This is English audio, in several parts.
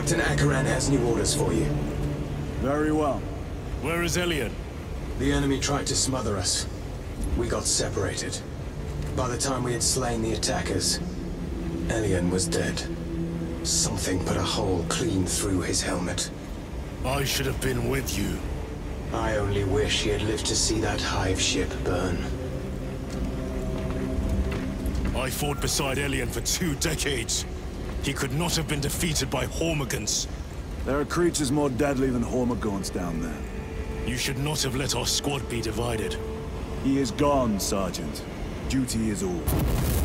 Lieutenant, Captain Acheran has new orders for you. Very well. Where is Elian? The enemy tried to smother us. We got separated. By the time we had slain the attackers, Elian was dead. Something put a hole clean through his helmet. I should have been with you. I only wish he had lived to see that hive ship burn. I fought beside Elian for two decades. He could not have been defeated by Hormagaunts. There are creatures more deadly than Hormagaunts down there. You should not have let our squad be divided. He is gone, Sergeant. Duty is all.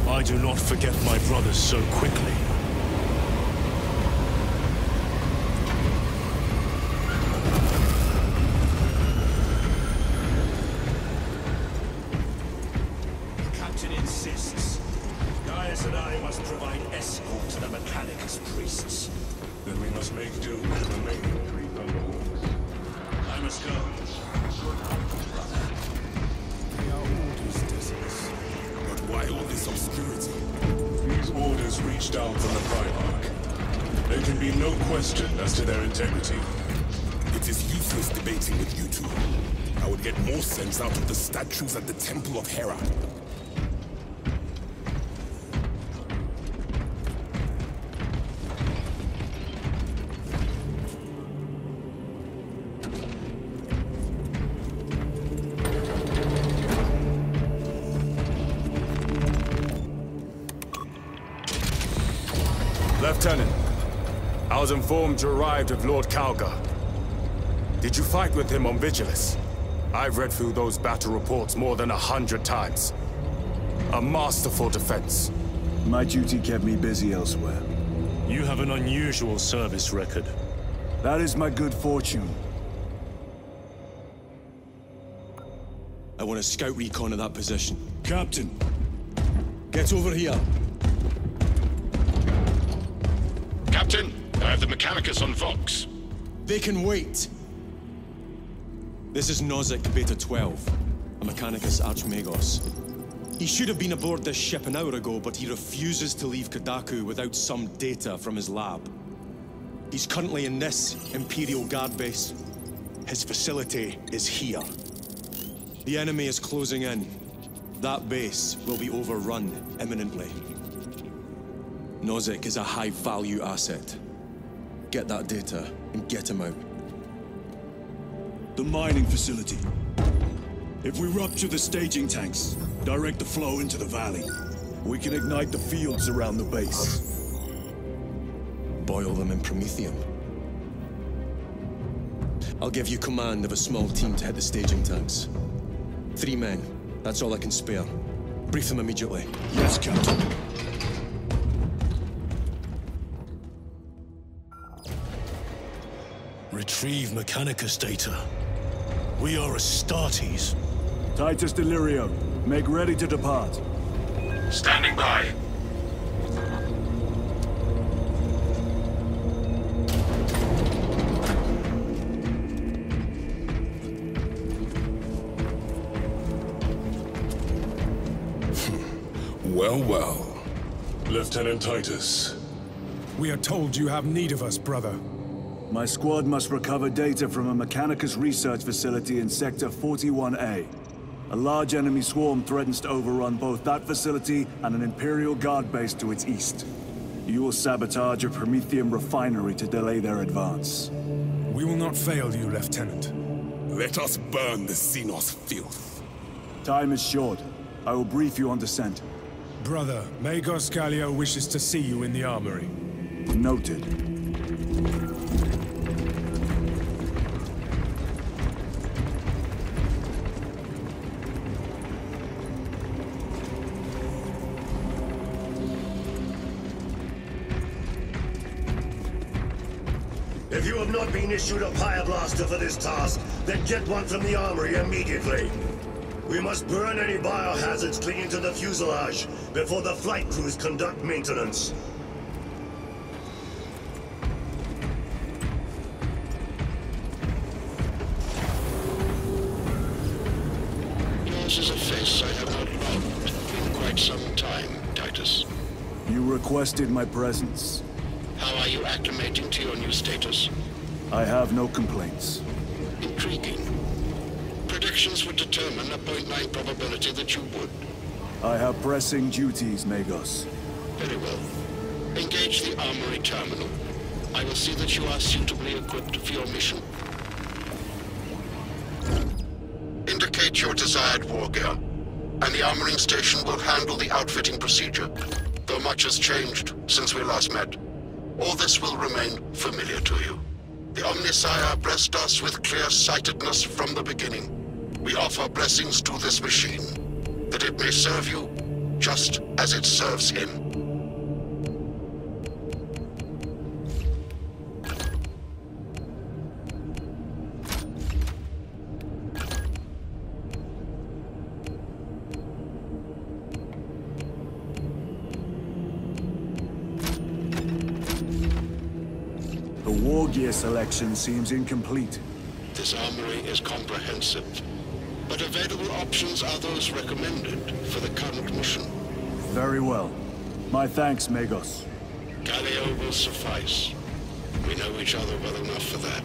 I do not forget my brothers so quickly. Was arrived with Lord Calgar. Did you fight with him on Vigilus? I've read through those battle reports more than a hundred times. A masterful defense. My duty kept me busy elsewhere. You have an unusual service record. That is my good fortune. I want a scout recon of that position. Captain, Get over here. Captain, I have the Mechanicus on Vox. They can wait. This is Nozick Beta 12, a Mechanicus Archmagos. He should have been aboard this ship an hour ago, but he refuses to leave Kadaku without some data from his lab. He's currently in this Imperial Guard base. His facility is here. The enemy is closing in. That base will be overrun imminently. Nozick is a high-value asset. Get that data and get him out. the mining facility. If we rupture the staging tanks, direct the flow into the valley, we can ignite the fields around the base. Boil them in promethium. I'll give you command of a small team to hit the staging tanks. Three men. That's all I can spare. Brief them immediately. Yes, Captain. Retrieve Mechanicus data. We are Astartes. Titus Delirio, make ready to depart. Standing by. well, well. Lieutenant Titus, We are told you have need of us, brother. My squad must recover data from a Mechanicus research facility in Sector 41A. A large enemy swarm threatens to overrun both that facility and an Imperial Guard base to its east. You will sabotage a Promethium refinery to delay their advance. We will not fail you, Lieutenant. Let us burn the Xenos filth. Time is short. I will brief you on descent. Brother, Magos Gallio wishes to see you in the armory. Noted. Issued a Pyreblaster for this task, then get one from the armory immediately. We must burn any biohazards clinging to the fuselage before the flight crews conduct maintenance. Yours is a face I have not loved in quite some time, Titus. You requested my presence. How are you acclimating to your new status? I have no complaints. Intriguing. Predictions would determine a 0.9 probability that you would. I have pressing duties, Magos. Very well. Engage the armory terminal. I will see that you are suitably equipped for your mission. Indicate your desired war gear, and the armoring station will handle the outfitting procedure, though much has changed since we last met. All this will remain familiar to you. The Omnissiah blessed us with clear-sightedness from the beginning. We offer blessings to this machine, that it may serve you just as it serves him. Gear selection seems incomplete. This armory is comprehensive, but available options are those recommended for the current mission. Very well. My thanks, Magos. Galio will suffice. We know each other well enough for that.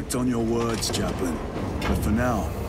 Reflect on your words, Chaplain. But for now,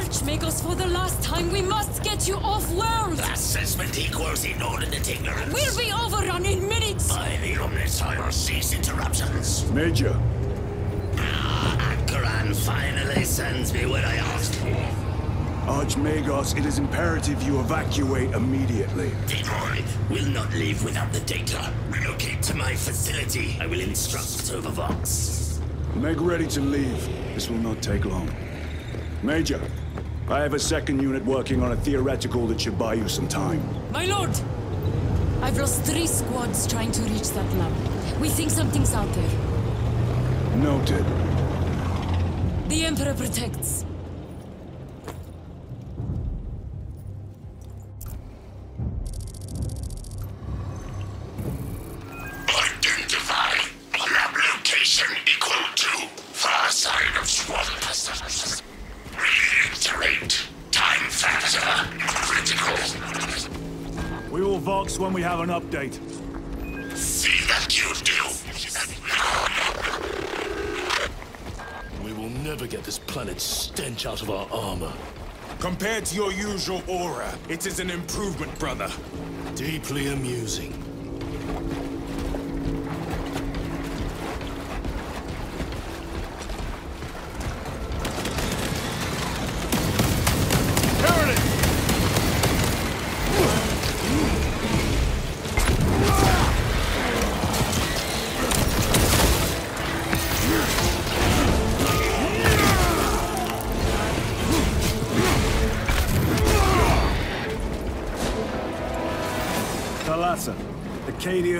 Archmagos, for the last time, we must get you off-world! Assessment equals inordinate ignorance. We'll be overrun in minutes! By the Omnissiah cease interruptions. Major, Ah, Acheran finally sends me what I asked for. Archmagos, it is imperative you evacuate immediately. Detroit will not leave without the data. Relocate to my facility. I will instruct over Vox. Make ready to leave. This will not take long. Major, I have a second unit working on a theoretical that should buy you some time. My lord! I've lost three squads trying to reach that lab. We think something's out there. Noted. The Emperor protects. Update. See that you do. We will never get this planet's stench out of our armor. Compared to your usual aura, it is an improvement, brother. Deeply amusing.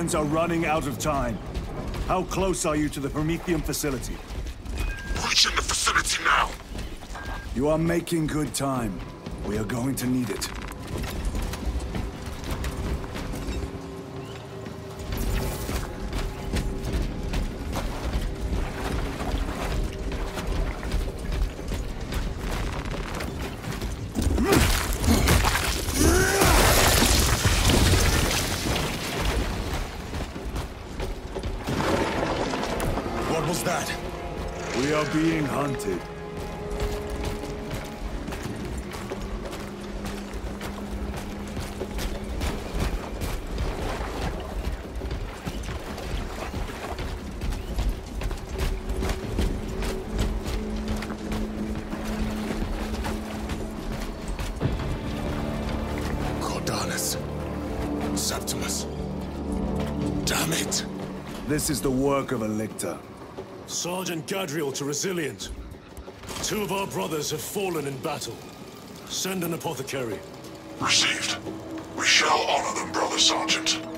The Cadians are running out of time. How close are you to the Promethium facility? Reaching the facility now. You are making good time. We are going to need it. Are being hunted. Cordalis. Septimus. Damn it! This is the work of a lictor. Sergeant Gadriel to Resilient. Two of our brothers have fallen in battle. Send an apothecary. Received. We shall honor them, Brother Sergeant.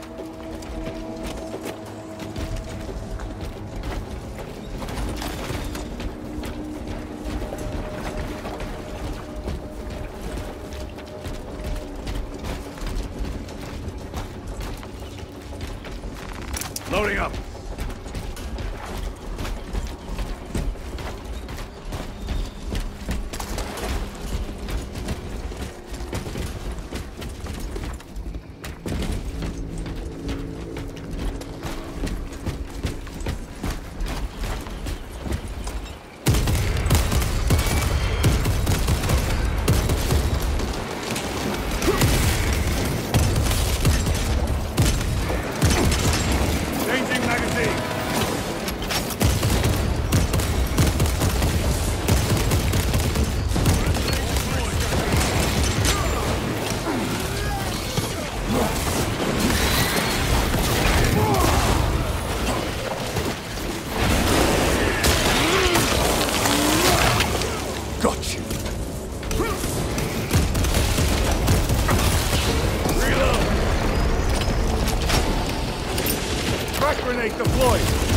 Grenade deployed.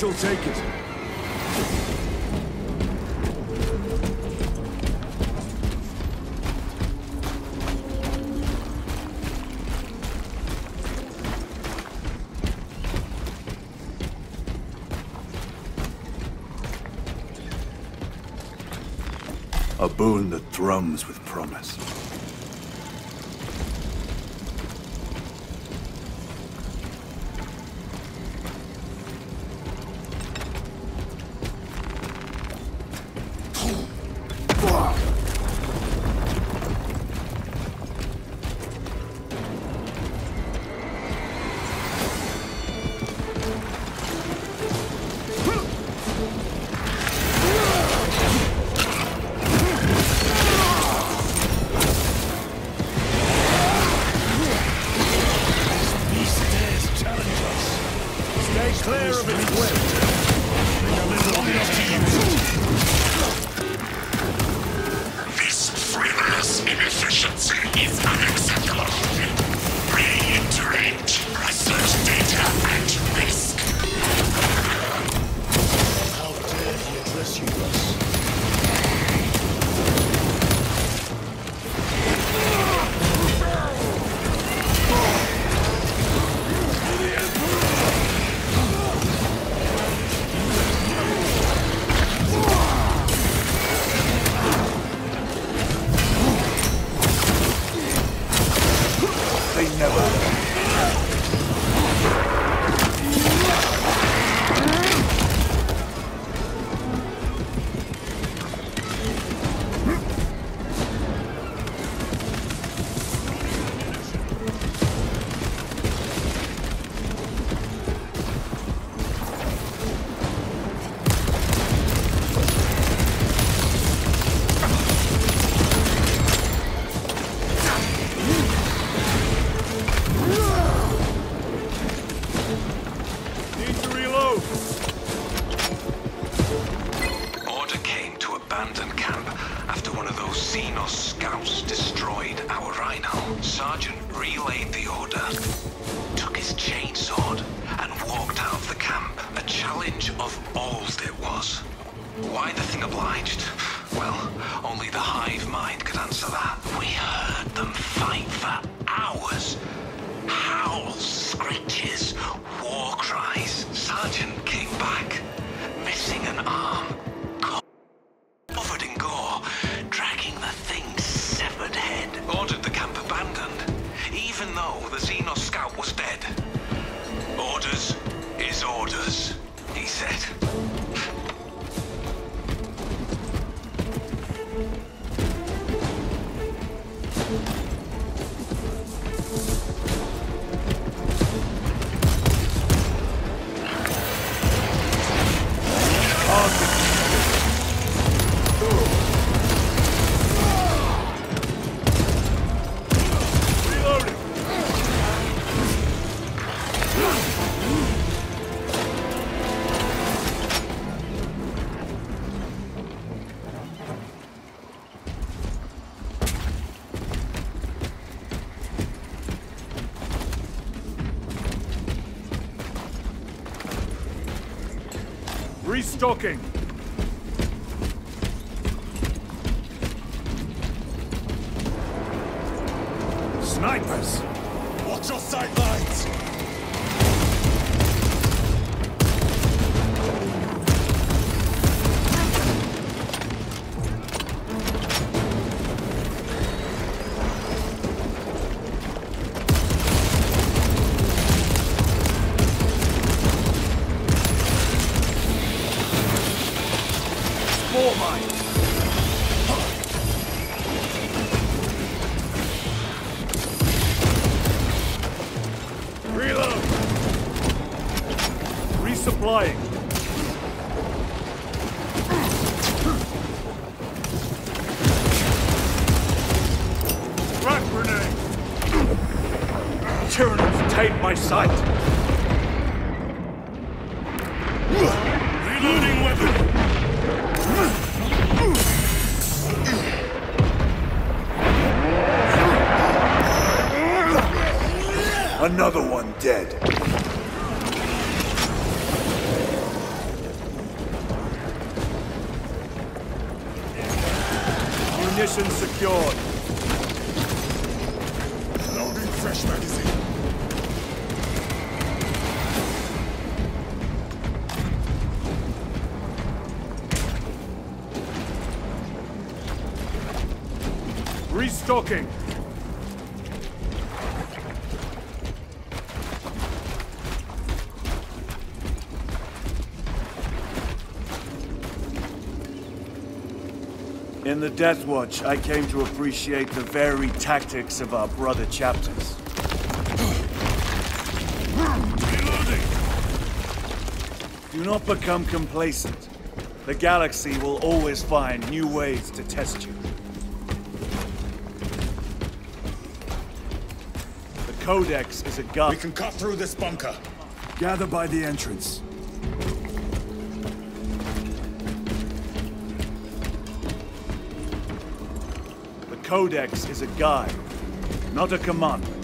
Shall take it. A boon that thrums with promise. Restocking. Snipers! Watch your sightlines! Deathwatch, I came to appreciate the varied tactics of our brother chapters. Do not become complacent. The galaxy will always find new ways to test you. The Codex is a gun. We can cut through this bunker. Gather by the entrance. Codex is a guide, not a commandment.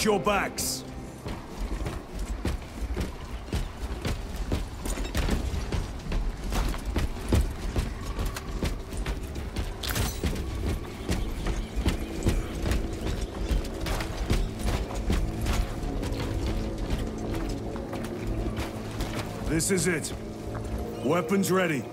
Watch your backs. This is it. Weapons ready.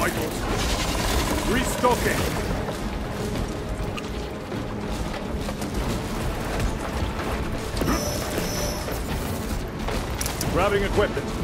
Vitals. Restocking. Grabbing equipment.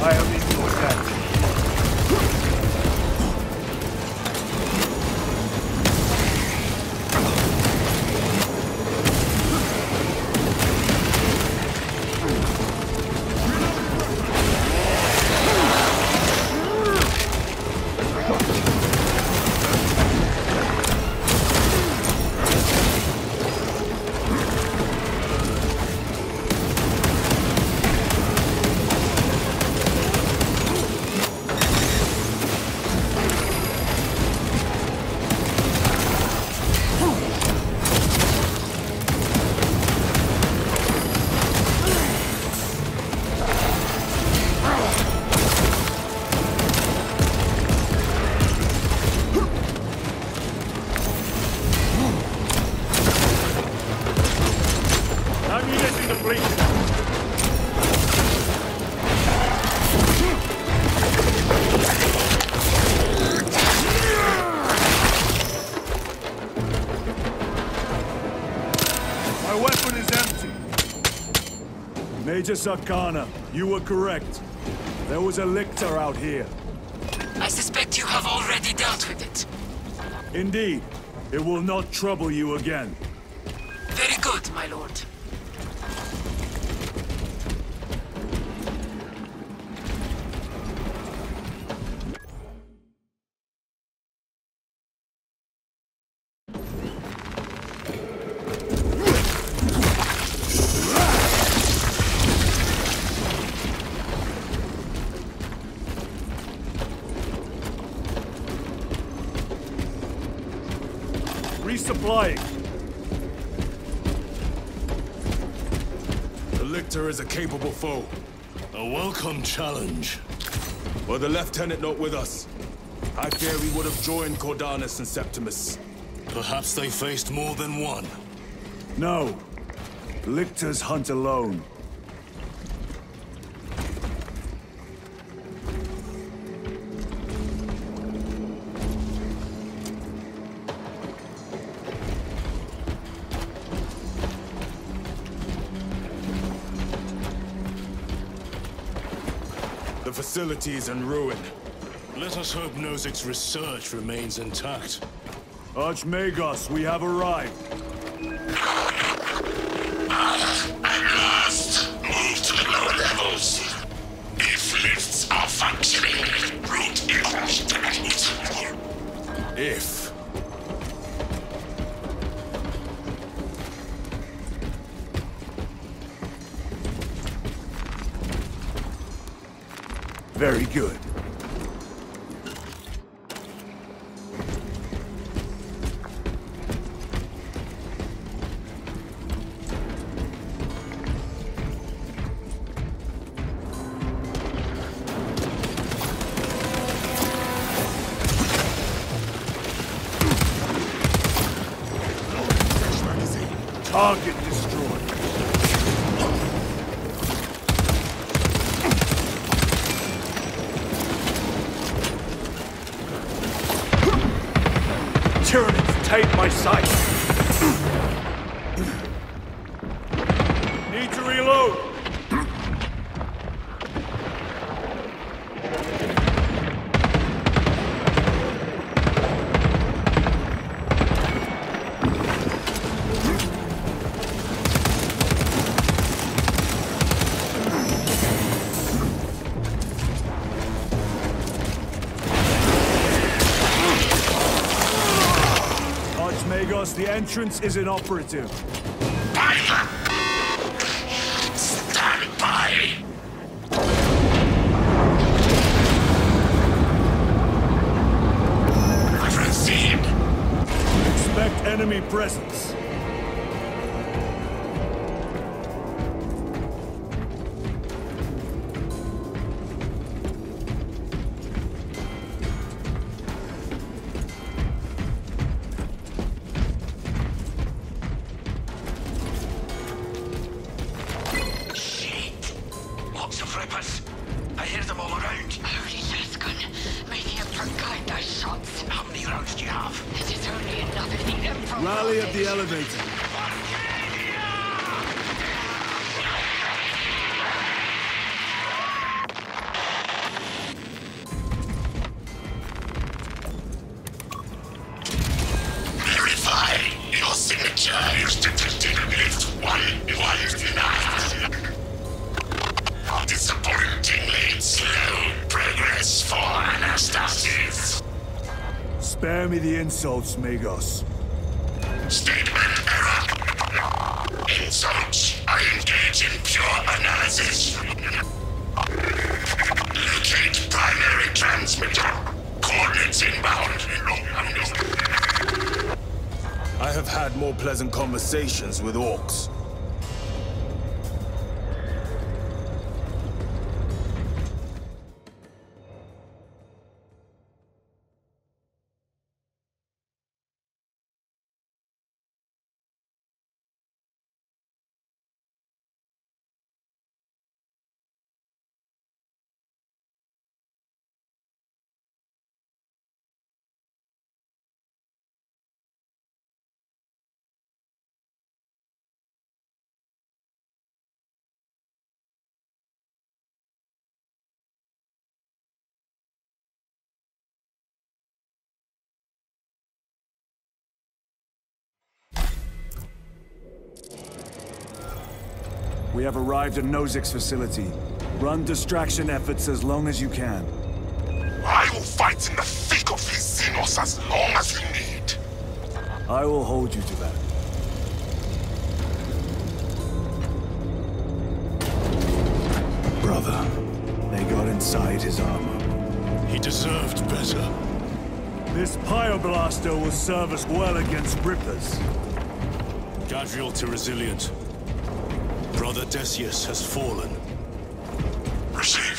I Major Sarkana, you were correct. There was a lictor out here. I suspect you have already dealt with it. Indeed, it will not trouble you again. Foe. A welcome challenge. Were the Lieutenant not with us? I fear we would have joined Cordanus and Septimus. Perhaps they faced more than one. No. Lictors hunt alone. facility in ruin. Let us hope Nozick's research remains intact. Archmagos, we have arrived. At last, move to the lower levels. If lifts are functioning, route is If entrance is inoperative. Stand by! Proceed! Expect enemy presence. Insults, Magos. Statement error. Insults. I engage in pure analysis. Locate primary transmitter. Coordinates inbound. I have had more pleasant conversations with Orks. We have arrived at Nozick's facility. Run distraction efforts as long as you can. I will fight in the thick of his Xenos as long as you need. I will hold you to that. Brother, they got inside his armor. He deserved better. This Pyreblaster will serve us well against Rippers. Gadriel to Resilient. Brother Decius has fallen. Received.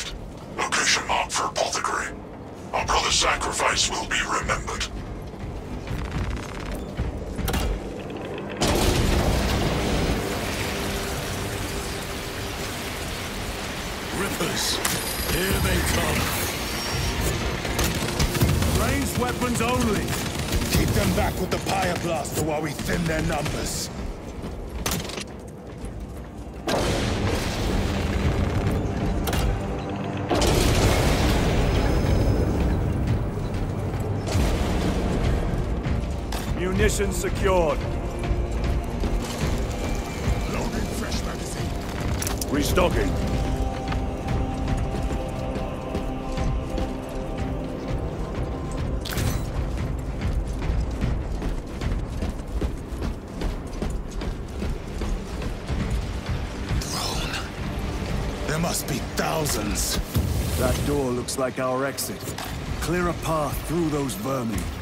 Munitions secured. Loading fresh magazine. Restocking. There must be thousands. That door looks like our exit. Clear a path through those vermin.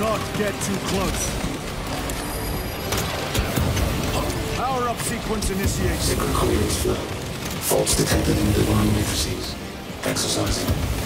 Not get too close. Power up sequence initiated. Sacred clearance flow. Detected in divine matrices. Exercising.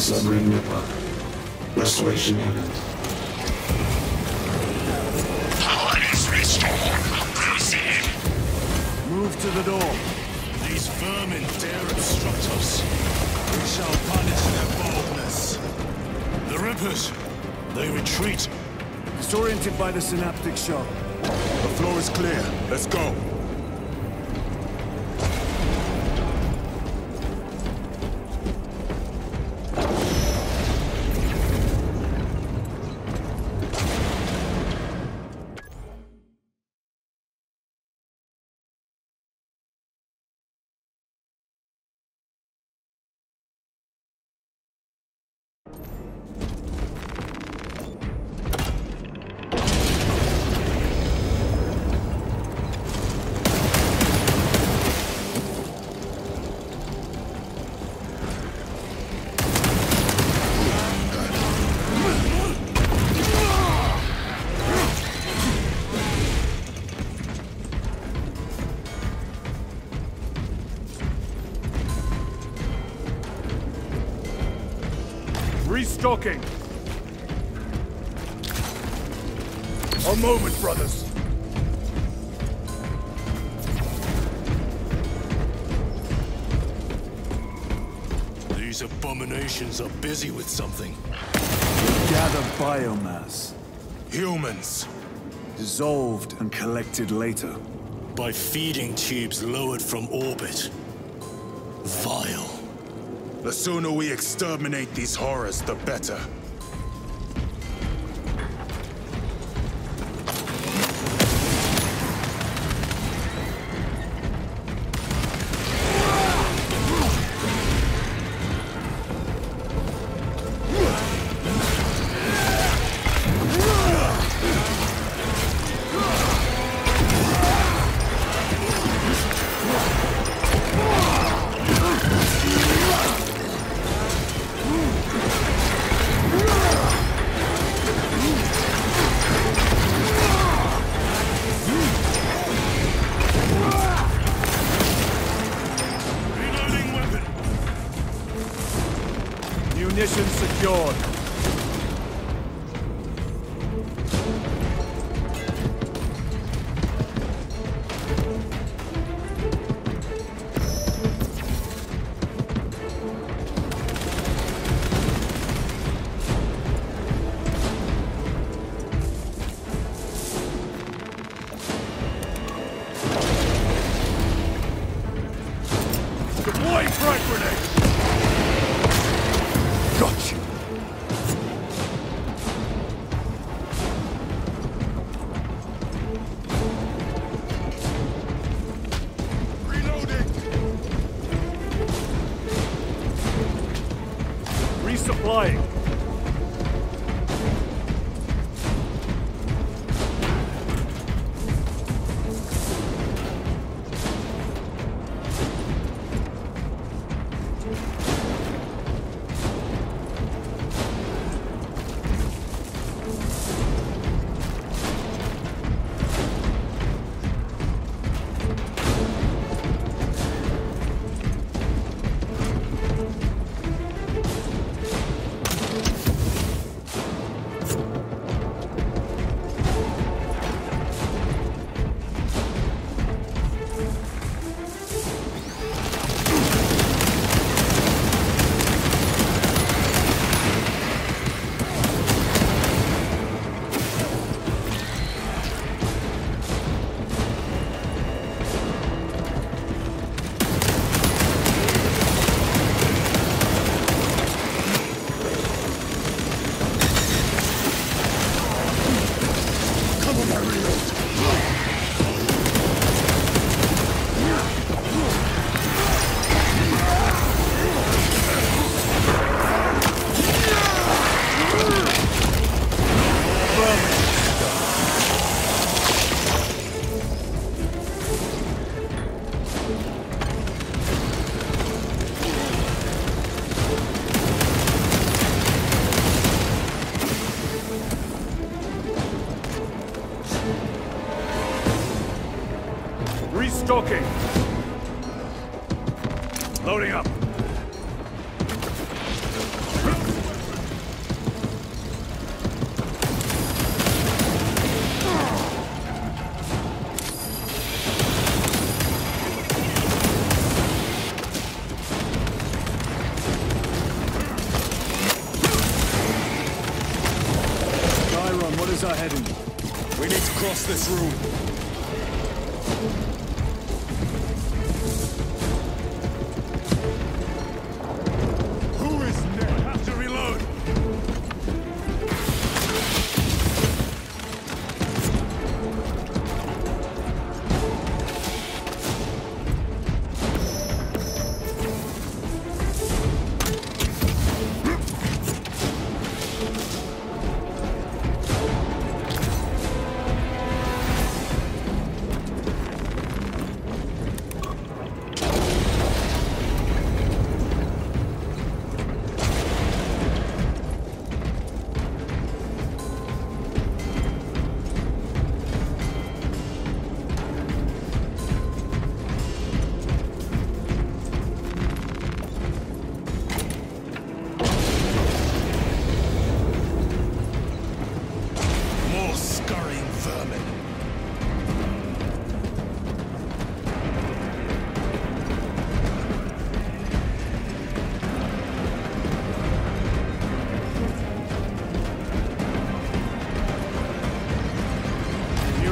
Submarine network. Restoration imminent. Power is restored. Proceed. Move to the door. These vermin dare obstruct us. We shall punish their boldness. The Rippers, they retreat. Disoriented by the synaptic shock. The floor is clear. Let's go. Restocking. A moment, brothers. These abominations are busy with something. Gather biomass. Humans. Dissolved and collected later. By feeding tubes lowered from orbit. Vile. The sooner we exterminate these horrors, the better.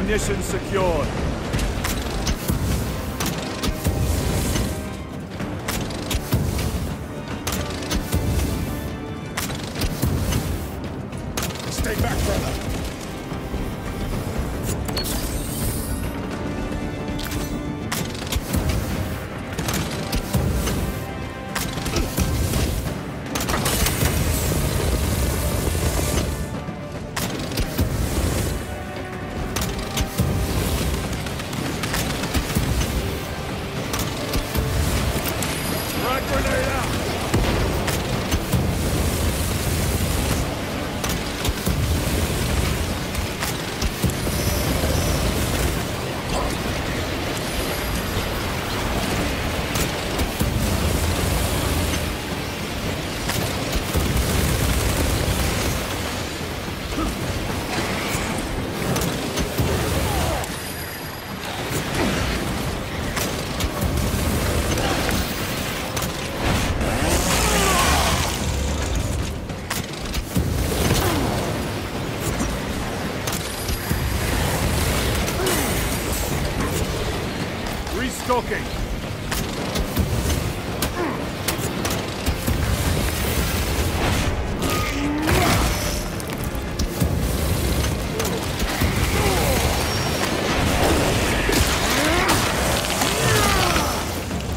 Munitions secured. Restocking.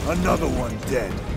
Another one dead.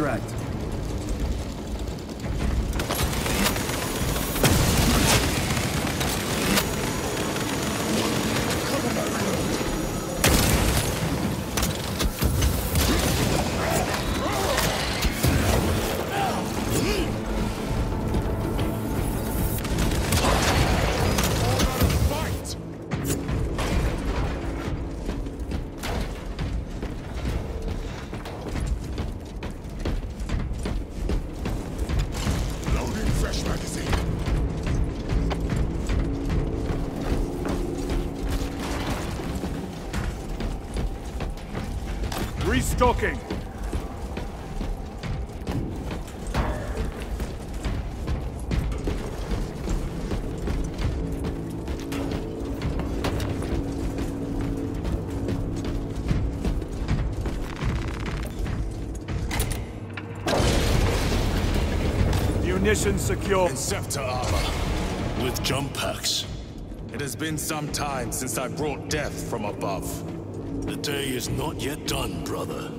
Correct. Restocking. Munitions secure. Inceptor armor. With jump packs. It has been some time since I brought death from above. Day is not yet done, brother.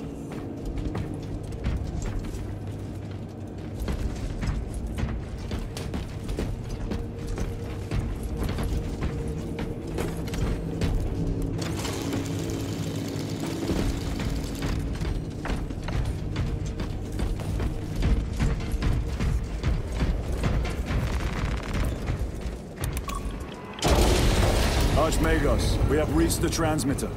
Archmagos, we have reached the transmitter.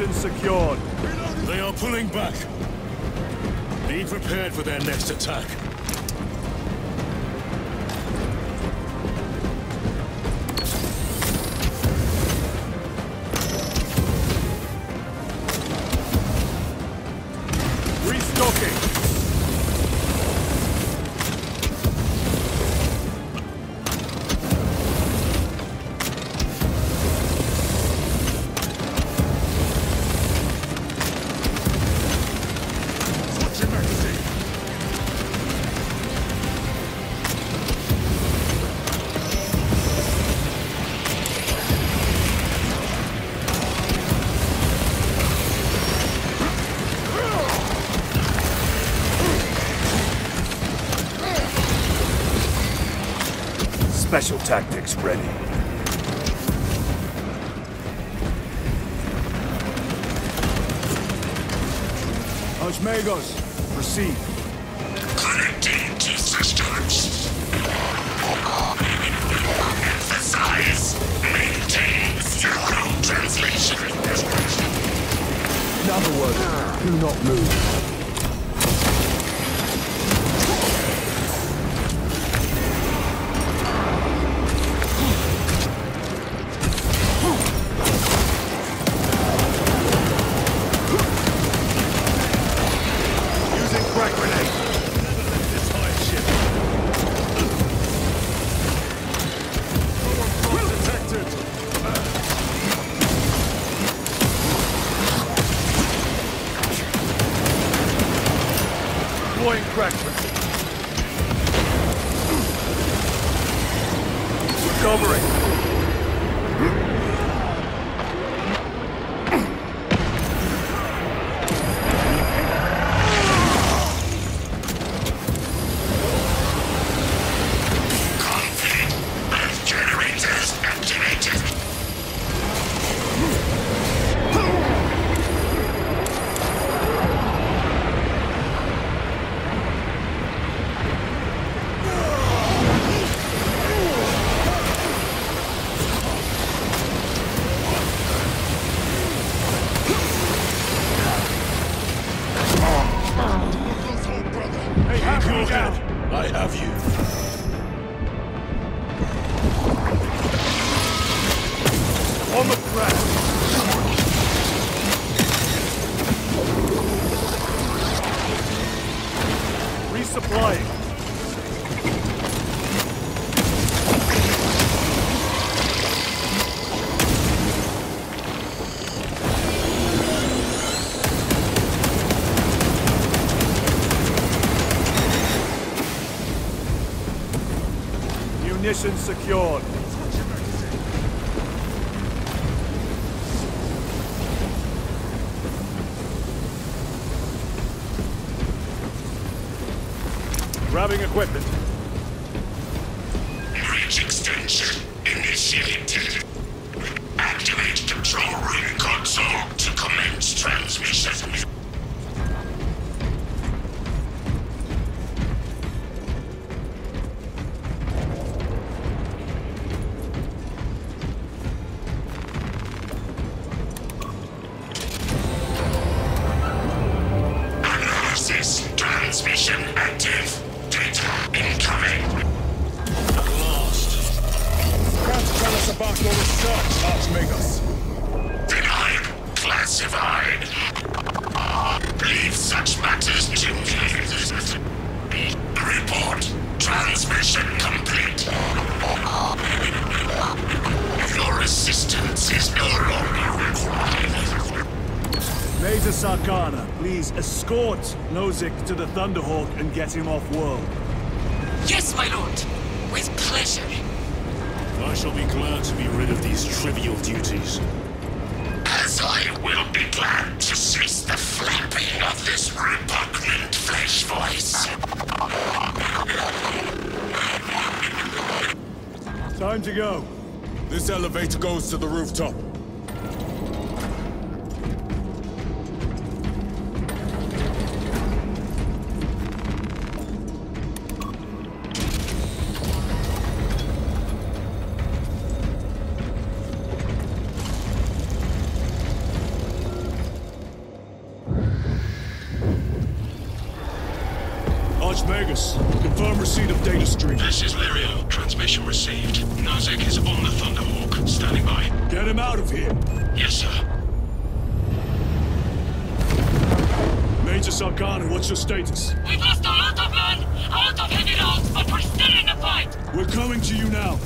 Munitions secured. They are pulling back. Be prepared for their next attack. Special ready. Archmagos, proceed. Connecting to systems. Emphasize. Maintain zero translation. In other words, do not move. Munitions secured. Grabbing equipment. Bridge extension initiated. Activate control room console to commence transmission. And get him off world. Yes, my lord. With pleasure. I shall be glad to be rid of these trivial duties. As I will be glad to cease the flapping of this repugnant flesh voice. Time to go. This elevator goes to the rooftop. To you now.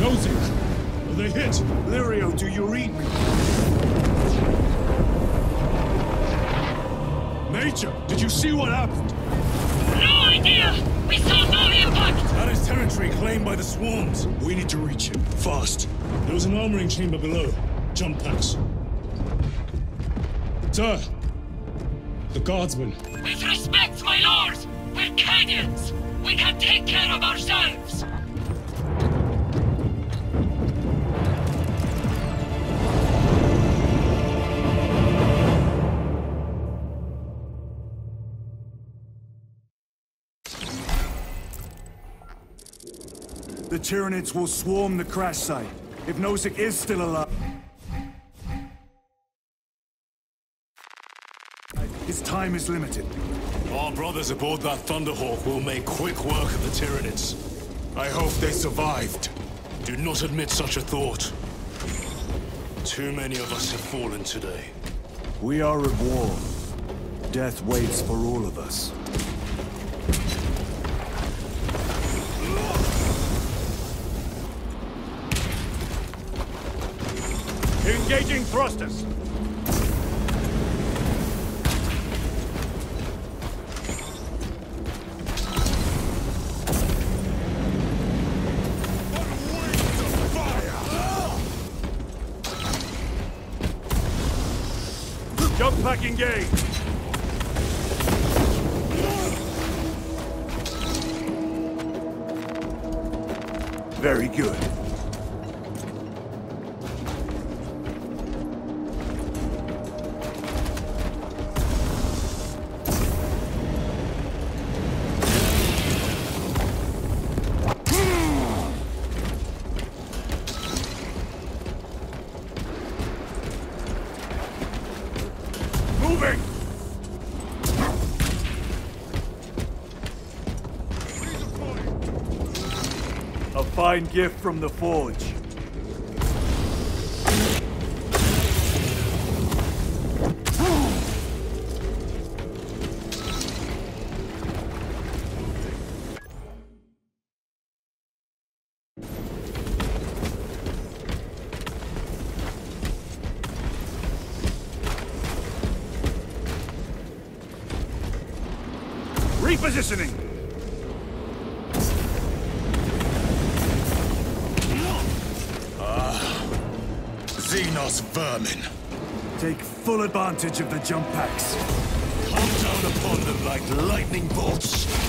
Nosy, are they hit? Lirio, do you read me? Major, did you see what happened? No idea! We saw no impact! That is territory claimed by the swarms. We need to reach him, fast. There was an armoring chamber below. Jump packs. Sir! The guardsmen. With respect, my lord! We're Cadians! We can take care of ourselves! The Tyranids will swarm the crash site. If Nozick is still alive... His time is limited. Our brothers aboard that Thunderhawk will make quick work of the Tyranids. I hope they survived. Do not admit such a thought. Too many of us have fallen today. We are at war. Death waits for all of us. Engaging thrusters! Moving! A fine gift from the Forge. Advantage of the jump packs. Come down upon them like lightning bolts.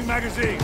Magazine.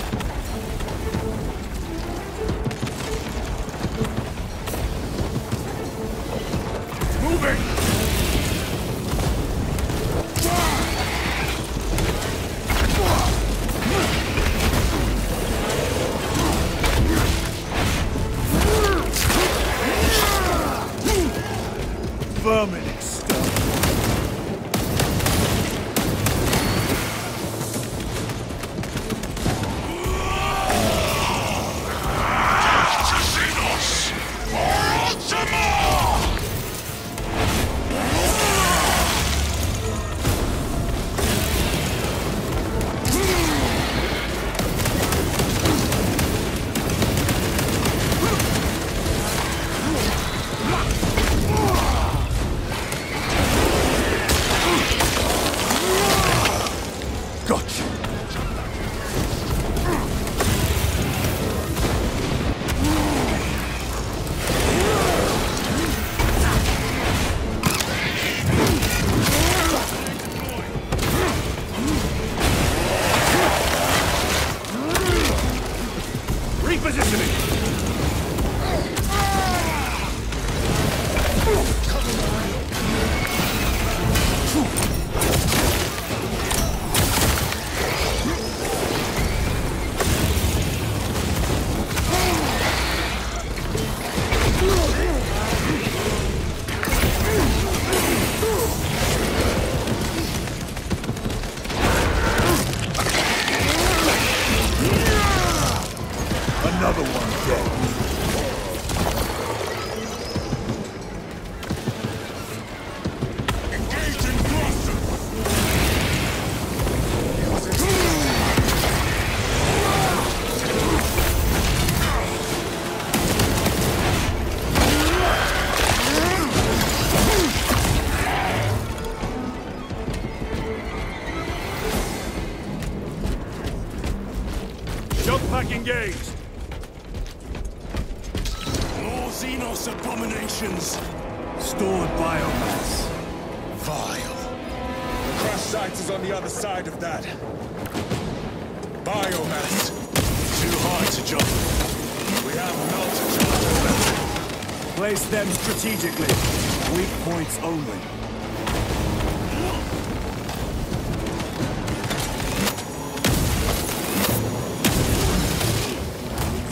Them strategically. Weak points only.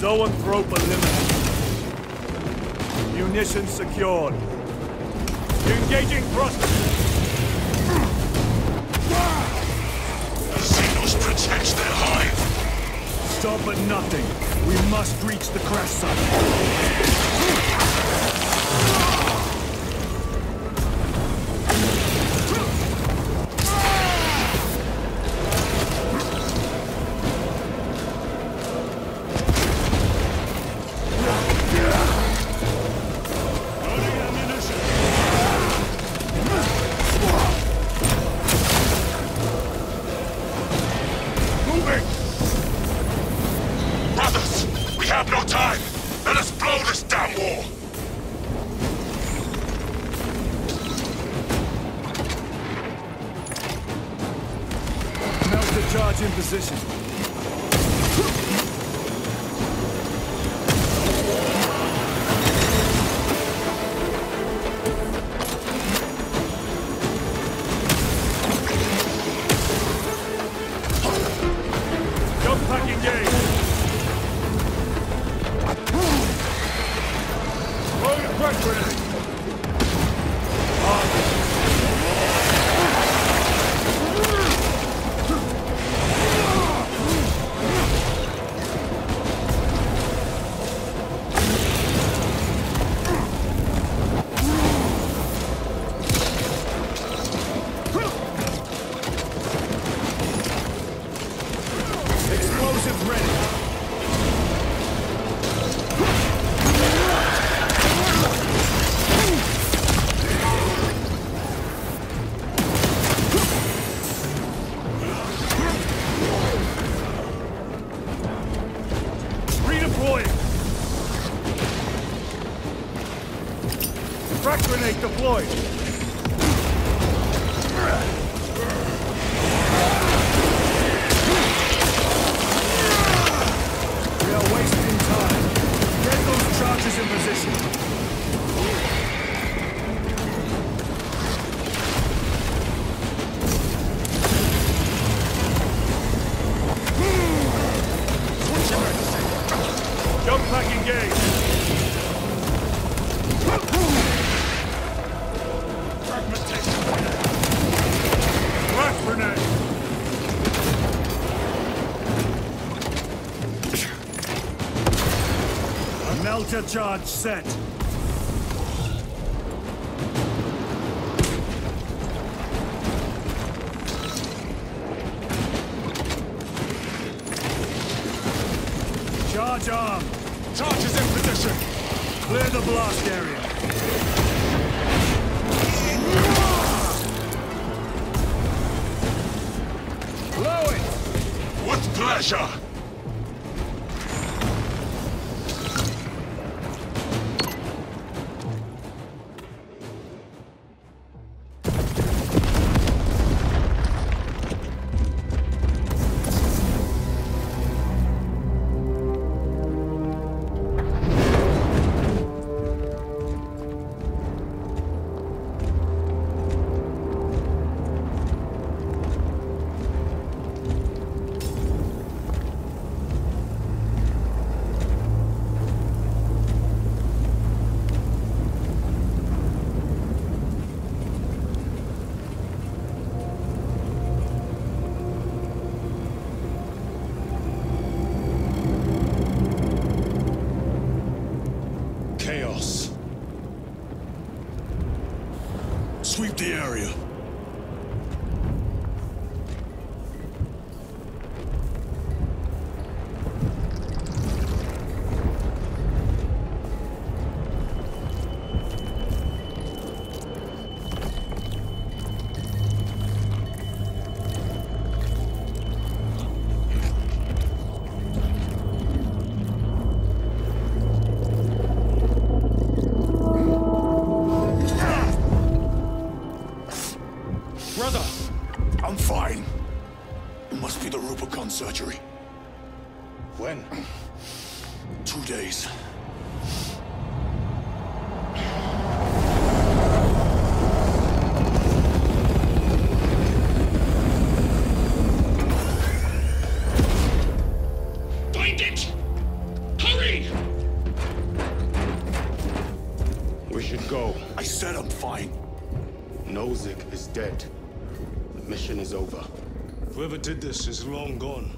Zoanthrope eliminated. Munitions secured. Engaging thrust. Xenos protects their hive. Stop at nothing. We must reach the crash site. Frag grenade deployed. We are wasting time. Get those charges in position. Charge set. Did this is long gone.